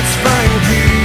it's Frankie